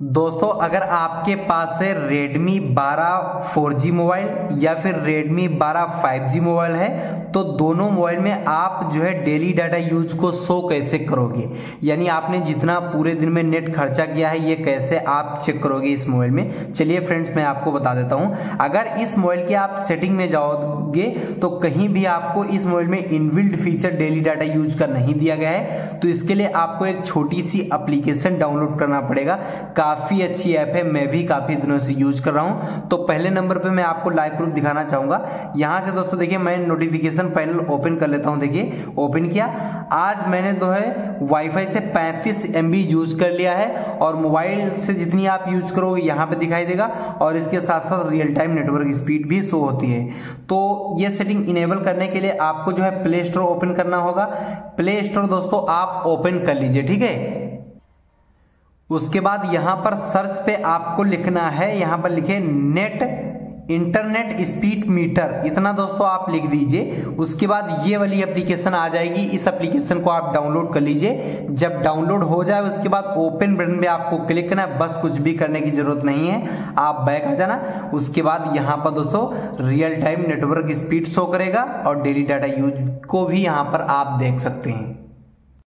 दोस्तों, अगर आपके पास है Redmi 12 4G मोबाइल या फिर Redmi 12 5G मोबाइल है तो दोनों मोबाइल में आप जो है डेली डाटा यूज़ को शो कैसे करोगे? यानी आपने जितना पूरे दिन में नेट खर्चा किया है, ये कैसे आप चेक करोगे इस मोबाइल में? चलिए फ्रेंड्स मैं आपको बता देता हूँ। अगर इस मोबाइल के आप सेटिंग में जाओगे तो कहीं भी आपको इस मोबाइल में inbuilt feature daily data use का नहीं दिया गया है। तो इसके लिए आपको एक छोटी सी अप्लीकेशन डाउनलोड करना पड़ेगा। काफ़ी अच्छी ऐप है, मैं भी काफ़ी दिनों से यूज़ कर रहा हूँ। तो पहले नंबर पर मैं आपको लाइव प्रूफ दिखाना चाहूँगा। यहाँ से दोस्तों देखिए, मैं नोटिफिकेशन पैनल ओपन कर लेता हूँ। देखिए ओपन किया। आज मैंने जो है वाईफाई से पैंतीस एमबी यूज़ कर लिया है। और मोबाइल से जितनी आप यूज़ करोगे, यहाँ पे दिखाई देगा, और इसके साथ साथ रियल टाइम नेटवर्क स्पीड भी शो होती है। तो ये सेटिंग इनेबल करने के लिए आपको जो है प्ले स्टोर ओपन करना होगा। प्ले स्टोर दोस्तों, आप ओपन कर लीजिए, ठीक है? उसके बाद यहाँ पर सर्च पे आपको लिखना है। यहाँ पर लिखे नेट इंटरनेट स्पीड मीटर, इतना दोस्तों आप लिख दीजिए, उसके बाद ये वाली एप्लीकेशन आ जाएगी, इस एप्लीकेशन को आप डाउनलोड कर लीजिए। जब डाउनलोड हो जाए, उसके बाद ओपन बटन पे आपको क्लिक करना है, बस कुछ भी करने की ज़रूरत नहीं है, आप बैक आ जाना। उसके बाद यहाँ पर दोस्तों real time network speed show करेगा, और डेली डाटा यूज़ को भी यहाँ पर आप देख सकते हैं।